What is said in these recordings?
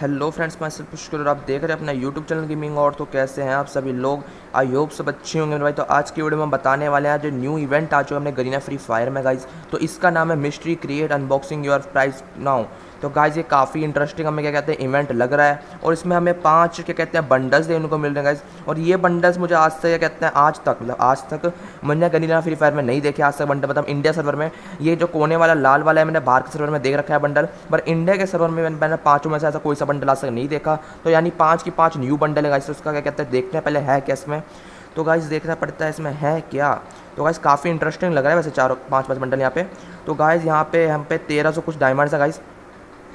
Hello friends मैं सिर्फ़ पुष्कर और आप देख रहे हैं अपना यूट्यूब चैनल गेमिंग और तो कैसे हैं आप सभी लोग? आई होप सब अच्छे होंगे भाई। तो आज की वीडियो में बताने वाले हैं जो न्यू इवेंट आ चुका है हमने गरीना फ्री फायर में गाइज़ तो इसका नाम है mystery create unboxing your price now तो गाइज़ ये काफ़ी इंटरेस्टिंग हमें क्या कहते हैं इवेंट लग रहा है। और इसमें हमें पाँच क्या कहते हैं बंडल्स देखने को मिल रहे हैं गाइज़ और ये बंडल्स मुझे आज से क्या कहते हैं, आज तक मतलब आज तक मैंने गनीला फ्री फायर में नहीं देखे आज तक बंडल मतलब इंडिया सर्वर में ये जो कोने वाला, लाल वाला है, मैंने बाहर के सर्वर में देख रखा है बंडल पर इंडिया के सर्वर में मैंने पाँचों में से ऐसा कोई सा बंडल आज तक नहीं देखा। तो यानी पाँच की पाँच न्यू बंडल है गाइज़ तो उसका क्या कहते हैं देखते हैं पहले है क्या इसमें? तो गाइज़ देखना पड़ता है इसमें है क्या? तो गाइज़ काफ़ी इंटरेस्टिंग लग रहा है वैसे चारों, पाँच पाँच बंडल यहाँ पे। तो गाइज़ यहाँ पे हम पे तेरह सौ कुछ डायमंड्स है गाइज़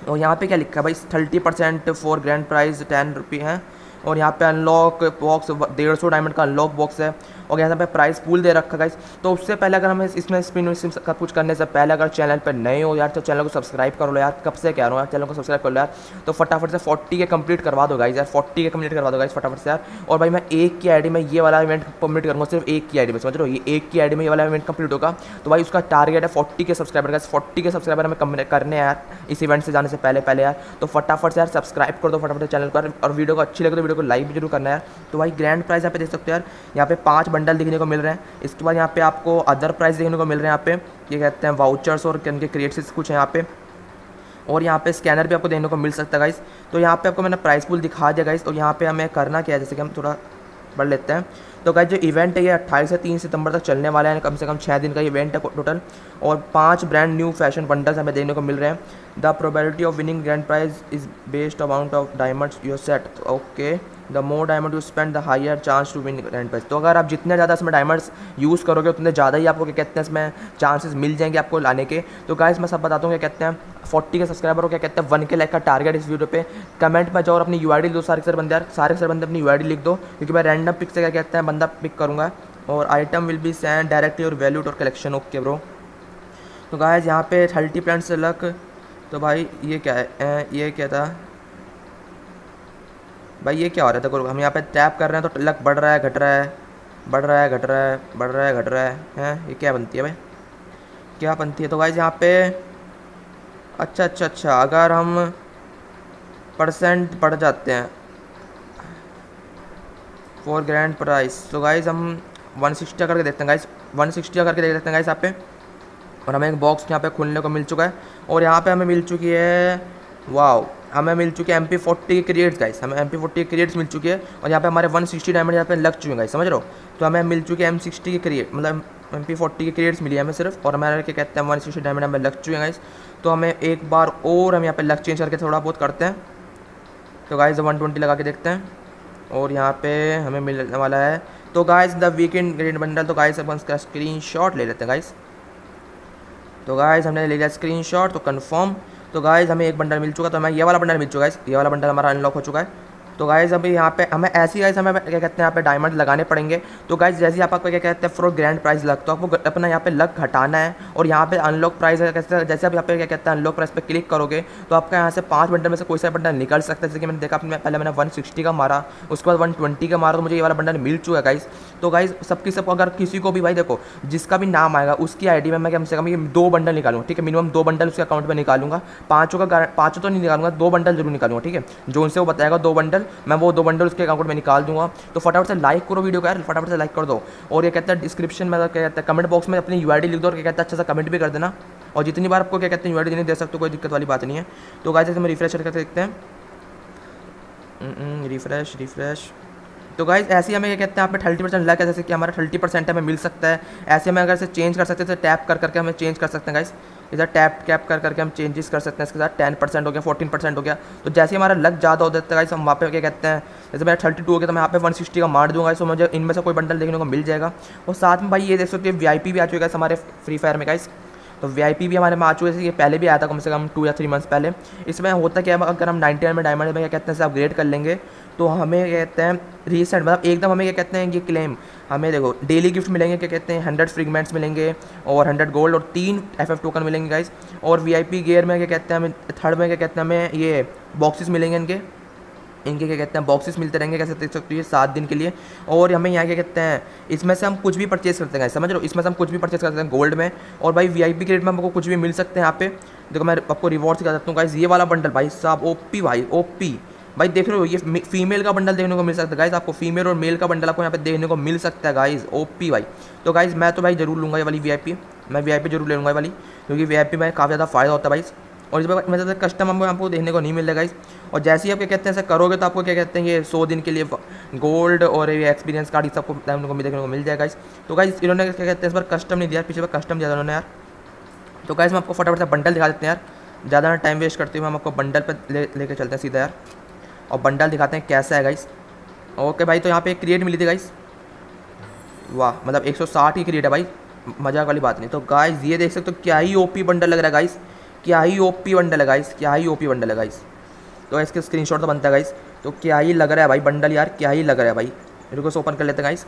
और यहाँ पे क्या लिखा है भाई? Thirty percent for grand prize ten rupee है। और यहाँ पे अनलॉक बॉक्स डेढ़ सौ डायमंड का अनलॉक बॉक्स है। और यहाँ पे प्राइस पूल दे रखा गाइस तो उससे पहले अगर हमें इसमें स्पिन का कुछ करने से पहले अगर चैनल पर नए हो यार तो चैनल को सब्सक्राइब कर यार। कब से कह रहा हूँ यार चैनल को सब्सक्राइब कर लो यार। तो फटाफट से फोर्टी के कंप्लीट करवा दो गाइस यार। फोर्टी के कंप्लीट करवा दो गाइस फटाफट से यार। और भाई मैं एक की आईडी में ये वाला इवेंट कंप्लीट करूँगा, सिर्फ़ एक की आईडी में, समझ लो ये एक की आईडी में ये वाला इवेंट कंप्लीट होगा। तो भाई उसका टारगेट है forty K subscriber guys forty K subscriber हमें करने हैं यार, इस इवेंट से जाने से पहले पहले यार। तो फटाफट से यार सब्सक्राइब कर दो, फटाफट चैनल पर और वीडियो को अच्छी लगे तो वीडियो को लाइक भी ज़रूर करना है। तो भाई ग्रैंड प्राइस यहाँ पे देख सकते हो यार। यहाँ पे पाँच बंडल दिखने को मिल रहे हैं। इसके बाद यहाँ पे आपको अदर प्राइस देखने को मिल रहे हैं यहाँ पे। ये कहते हैं वाउचर्स और इनके क्रिएट्स कुछ है यहाँ पे। और यहाँ पे स्कैनर भी आपको देखने को मिल सकता है गाइस तो यहाँ पे आपको मैंने प्राइस पुल दिखा दिया गाइस और यहाँ पे हमें करना क्या है? जैसे कि हम थोड़ा बढ़ लेते हैं। तो गाइस जो इवेंट है, ये अट्ठाईस से तीन सितंबर तक चलने वाला है। कम से कम छः दिन का इवेंट है टोटल और पाँच ब्रांड न्यू फ़ैशन बंडल्स हमें देखने को मिल रहे हैं। The probability of winning grand prize is based amount of diamonds your set okay the more diamond you spend the higher chance to win grand prize तो अगर आप जितने ज़्यादा इसमें डायमंड्स यूज़ करोगे, उतने ज़्यादा ही आपको क्या कहते हैं इसमें चांसेस मिल जाएँगे आपको लाने के। तो गाइस मैं सब बताता हूँ क्या कहते हैं फोर्टी के सब्सक्राइबर को क्या कहते हैं वन के लाइक का टारगेट इस वीडियो पे। कमेंट में जाओ और अपनी यू आई डी दो सारे सर बंदे सारे सर बंदे अपनी यू आई डी लिख दो, क्योंकि मैं रैंडम पिक से क्या कहते हैं, बंदा पिक करूँगा। और item will be send directly और वैल्यूड और कलेक्शन ओके ब्रो तो गाइस यहाँ पे थर्टी प्लांट से लक तो भाई ये क्या है? ये क्या था? भाई ये क्या हो रहा था? हम यहाँ पे टैप कर रहे हैं तो लक बढ़ रहा है, घट रहा है। बढ़ रहा है, घट रहा है, बढ़ रहा है, घट रहा है। हैं? ये क्या बनती है भाई? क्या बनती है? तो भाई यहाँ पे अच्छा अच्छा अच्छा। अगर हम परसेंट बढ़ जाते हैं फॉर ग्रैंड प्राइस तो गाइज़ हम वन सिक्सटी करके देखते हैं। गाइज़ वन सिक्सटी करके देख लेते हैं। गाइज़ यहाँ पे और हमें एक बॉक्स यहाँ पे खुलने को मिल चुका है। और यहाँ पे हमें मिल चुकी है वाओ हमें मिल चुके हैं M P forty K crates guys हमें M P forty K crates मिल चुके हैं और यहाँ पे हमारे वन सिक्सटी डायमंड यहाँ पे लग चुके हैं गाइस समझ रहे हो? तो हमें मिल चुके हैं एम सिक्सटी के क्रिएट मतलब M P forty K crates मिली है हमें सिर्फ़ और हमारे क्या कहते हैं वन सिक्सटी डायमंड हमें लग चुके हैं गाइस तो हमें एक बार और हम यहाँ पे लग चेंज करके थोड़ा बहुत करते हैं। तो गाइज़ वन ट्वेंटी लगा के देखते हैं। और यहाँ पे हमें मिलने वाला है। तो guys the weekend grade bundle तो गाइज़ अपन इसका स्क्रीन शॉट ले लेते हैं गाइज़ तो गाइज़ हमने ले लिया स्क्रीन शॉट तो कन्फर्म तो गाइज़ हमें एक बंडल मिल चुका तो हमें ये वाला बंडल मिल चुका है ये वाला बंडल हमारा अनलॉक हो चुका है. तो गाइज़ अभी यहाँ पे हमें ऐसी गाइज़ हमें क्या कहते हैं यहाँ पे डायमंड लगाने पड़ेंगे। तो गाइज़ जैसे ही आपको क्या कहते हैं फ्रोड ग्रैंड प्राइस लग तो आपको अपना यहाँ पे लग हटाना है और यहाँ पे अनलॉक प्राइस कैसे जैसे आप यहाँ पे क्या कहते हैं अनलॉक प्राइस पे क्लिक करोगे तो आपका यहाँ से पाँच बंडल में से कोई सा बंडल निकल सकता है। जैसे कि मैंने देखा पहले मैंने वन सिक्सटी का मारा, उसके बाद वन ट्वेंटी का मारा तो मुझे ये वाला बंडल मिल चुका है गाइज़ तो गाइज़ सबकी सब, अगर किसी को भी भाई देखो, जिसका भी नाम आएगा, उसकी आई में मैं कम से कम ये दो बंडल निकालूँगा, ठीक है? मिनिमम दो बंडल उसके अकाउंट में निकालूँगा। पाँचों का पाँचों तो नहीं निकालूँगा, दो बंडल ज़रूर निकालूँगा, ठीक है? जो उनसे वो बताएगा, दो बंडल मैं वो दो बंडल उसके अकाउंट में निकाल दूँगा। तो फटाफट से लाइक करो वीडियो को यार, फटाफट से लाइक कर दो। और ये कहता है डिस्क्रिप्शन में, क्या कहता है कमेंट बॉक्स में अपनी यू लिख दो और क्या कहता है अच्छा सा कमेंट भी कर देना। और जितनी बार आपको क्या कहते हैं यू देने दे सकते हो, कोई दिक्कत वाली बात नहीं है। तो गाय जैसे हम रिफ्रेश करके देखते हैं। रिफ्रेश रिफ्रेश तो गाइज़ ऐसे हमें क्या कहते हैं, यहाँ पे थर्टी परसेंट लग है, जैसे कि हमारा थर्टी परसेंट हमें मिल सकता है। ऐसे हमें अगर इसे चेंज कर सकते हैं तो टैप कर करके हमें चेंज कर सकते हैं गाइस इधर टैप कैप कर करके हम चेंजेस कर सकते हैं, इसके साथ टेन परसेंट हो गया फोर्टीन परसेंट हो गया। तो जैसे हमारा लग ज़्यादा हो जाता है गाइस हम वहाँ पे क्या कहते हैं, जैसे मेरा थर्टी टू हो गया तो मैं यहाँ पे वन सिक्सटी का मार दूँगा तो मुझे इनमें से कोई बंडल देखने को मिल जाएगा। और साथ में भाई, ये देख सकते हैं वी आई पी भी आ चुका है हमारे फ्री फायर में गाइस तो वी आई पी भी हमारे में आ चुके ये पहले भी आया था कम से कम टू या थ्री मंथ्स पहले। इसमें होता क्या अगर हम नाइनटी नाइन में डायमंड में क्या कहते हैं अपग्रेड कर लेंगे तो हमें कहते हैं रिसेंट मतलब एकदम हमें क्या कहते हैं, ये क्लेम हमें देखो डेली गिफ्ट मिलेंगे, क्या कहते हैं हंड्रेड फ्रिगमेंट्स मिलेंगे, और हंड्रेड गोल्ड और तीन एफ़ एफ़ टोकन मिलेंगे गाइस और वी आई पी गेयर में क्या कहते हैं, हमें थर्ड में क्या कहते हैं, हमें ये बॉक्सेस मिलेंगे इनके। इनके क्या कहते हैं बॉक्सेस मिलते रहेंगे, कैसे देख सकते हो सात दिन के लिए। और हमें यहाँ क्या कहते हैं, इसमें से हम कुछ भी परचेज करते हैं समझ लो इसमें से हम कुछ भी परचेज करते हैं गोल्ड में। और भाई वी आई पी के रेट में हमको कुछ भी मिल सकते हैं यहाँ पे। देखो मैं आपको रिवॉर्ड सिखा सकता हूँ गाइज़ ये वाला बंडल भाई साहब ओपी भाई ओपी भाई देख हो, ये फीमेल का बंडल देखने को मिल सकता है गाइज़ आपको फीमेल और मेल का बंडल आपको यहाँ पे देखने को मिल सकता है गाइज़ ओपी भाई। तो गाइज़ मैं तो भाई ज़रूर लूँगा ये वाली वीआईपी मैं वी ज़रूर ले लूँगा वाली, क्योंकि वीआईपी में काफ़ी ज़्यादा फ़ायदा होता है, भाई। और इस बार मतलब कस्टम हमको आपको देखने को नहीं मिल रहा और जैसे ही आप क्या कहते हैं, ऐसा करोगे तो आपको क्या कहते हैं, ये सौ दिन के लिए गोल्ड और ये एक्सपीरियंस कार्ड ये सबको देखने को मिल जाएगा इस तो गाइज़ इन्होंने क्या कहते हैं, इस बार कस्टम नहीं दिया, पिछले बार कस्टम दिया उन्होंने यार. तो गाइज़ मैं आपको फटाफट से बंडल दिखा देते हैं यार. ज़्यादा टाइम वेस्ट करते हुए हम आपको बंडल पर ले, लेके चलते हैं सीधा यार. और बंडल दिखाते हैं कैसा है गाइस ओके भाई तो यहाँ पे एक क्रिएट मिली थी गाइस वाह मतलब 160 की क्रिएट है भाई. मज़ाक वाली बात नहीं. तो गाइस ये देख सकते हो, क्या ही ओपी बंडल लग रहा है गाइस क्या ही ओपी बंडल है गाइस क्या ही ओपी बंडल है गाइस तो इसके स्क्रीनशॉट तो बनता है गाइस तो क्या ही लग रहा है भाई बंडल यार, क्या ही लग रहा है भाई। मेरे को ओपन कर लेते हैं गाइस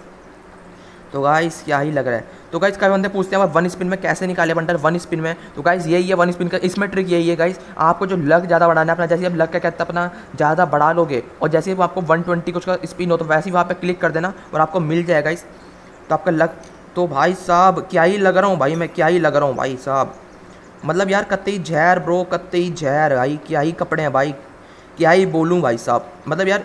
तो गाइस क्या ही लग रहा है। तो गाइस कई बंदे पूछते हैं वन स्पिन में कैसे निकाले बंडल वन स्पिन में? तो गाइस यही है वन स्पिन का, इसमें ट्रिक यही है गाइस आपको जो लक ज़्यादा बढ़ाना है अपना, जैसे आप लक क्या कहते हैं, अपना ज़्यादा बढ़ा लोगे, और जैसे ही आपको वन ट्वेंटी कुछ का स्पिन हो तो वैसे ही वहाँ पर क्लिक कर देना, और आपको मिल जाएगा गाइस तो आपका लक तो भाई साहब, क्या ही लग रहा हूँ भाई मैं, क्या ही लग रहा हूँ भाई साहब। मतलब यार, कत्ते ही जहर ब्रो कत्ते ही जहर, भाई, क्या ही कपड़े हैं भाई। क्या ही बोलूँ भाई साहब? मतलब यार,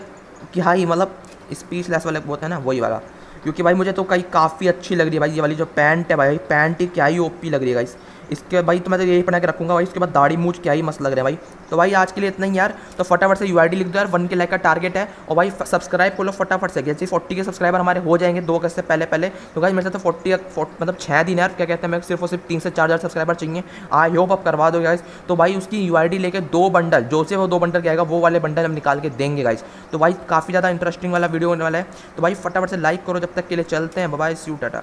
क्या ही मतलब स्पीच लेस वाले बोलते है ना, वही वाला। क्योंकि भाई मुझे तो कई काफ़ी अच्छी लग रही है भाई, ये वाली जो पैंट है भाई पैंट ही क्या ही ओपी लग रही है गाइस इसके भाई तो मैं तो यही बना के रखूँगा भाई, इसके बाद दाढ़ी मूछ क्या ही मस्त लग रहा है भाई। तो भाई आज के लिए इतना ही यार। तो फटाफट से यूआईडी लिख दो यार, वन के लाइक का टारगेट है। और भाई सब्सक्राइब कर फटाफट से। जैसे फोर्टी के सब्सक्राइबर हमारे हो जाएँगे दो अगस्त से पहले पहले तो भाई मेरे साथ तो फोर्टी मतलब छः दिन यार, क्या कहते हैं मैं सिर्फ़ और सिर्फ़ तीन से चार हज़ार सब्सक्राइबर चाहिए। आई होप आप करवा दो गाइज़ तो भाई उसकी यू लेके दो बंडल जो से वो दो बंडल क्या वो वाले बंडल हम निकाल के देंगे गाइज़ तो भाई काफ़ी ज़्यादा इंटरेस्टिंग वाला वीडियो होने वाला है। तो भाई फटाफट से लाइक करो, जब तक के लिए चलते हैं। बाय सी टाटा